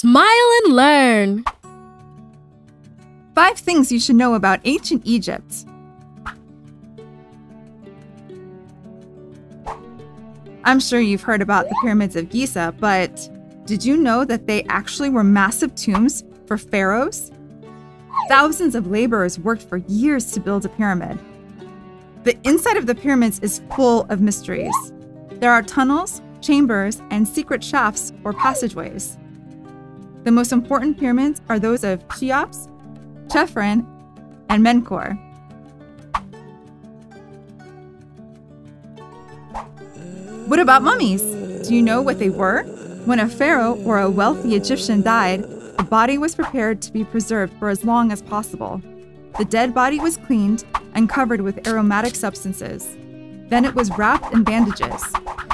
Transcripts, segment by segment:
Smile and learn. Five things you should know about ancient Egypt. I'm sure you've heard about the pyramids of Giza, but did you know that they actually were massive tombs for pharaohs? Thousands of laborers worked for years to build a pyramid. The inside of the pyramids is full of mysteries. There are tunnels, chambers, and secret shafts or passageways. The most important pyramids are those of Cheops, Chephren, and Menkaure. What about mummies? Do you know what they were? When a pharaoh or a wealthy Egyptian died, the body was prepared to be preserved for as long as possible. The dead body was cleaned and covered with aromatic substances. Then it was wrapped in bandages.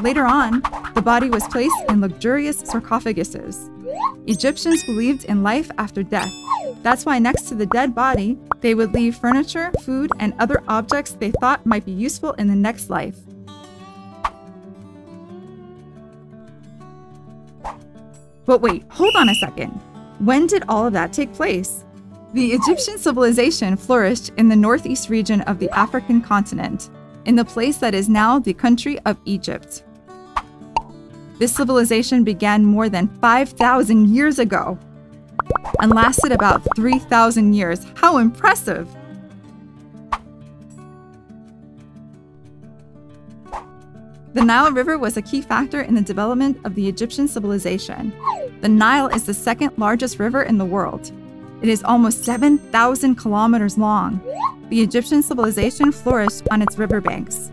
Later on, the body was placed in luxurious sarcophaguses. Egyptians believed in life after death. That's why next to the dead body, they would leave furniture, food, and other objects they thought might be useful in the next life. But wait, hold on a second. When did all of that take place? The Egyptian civilization flourished in the northeast region of the African continent, in the place that is now the country of Egypt. This civilization began more than 5,000 years ago and lasted about 3,000 years. How impressive! The Nile River was a key factor in the development of the Egyptian civilization. The Nile is the second largest river in the world. It is almost 7,000 kilometers long. The Egyptian civilization flourished on its riverbanks.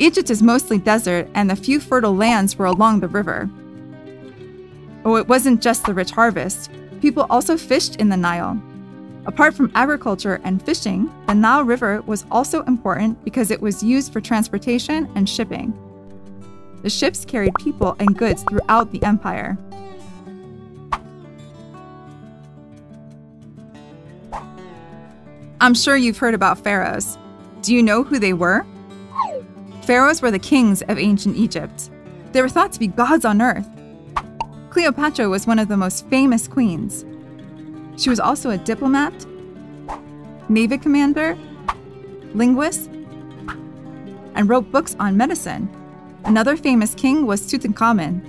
Egypt is mostly desert, and the few fertile lands were along the river. Oh, it wasn't just the rich harvest. People also fished in the Nile. Apart from agriculture and fishing, the Nile River was also important because it was used for transportation and shipping. The ships carried people and goods throughout the empire. I'm sure you've heard about pharaohs. Do you know who they were? Pharaohs were the kings of ancient Egypt. They were thought to be gods on earth. Cleopatra was one of the most famous queens. She was also a diplomat, navy commander, linguist, and wrote books on medicine. Another famous king was Tutankhamun.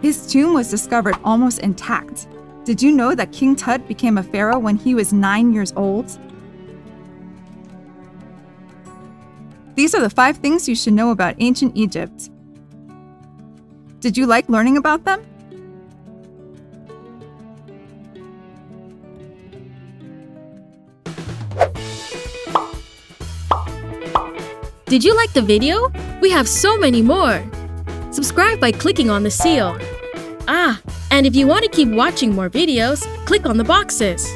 His tomb was discovered almost intact. Did you know that King Tut became a pharaoh when he was nine years old? These are the five things you should know about ancient Egypt. Did you like learning about them? Did you like the video? We have so many more! Subscribe by clicking on the seal. Ah, and if you want to keep watching more videos, click on the boxes.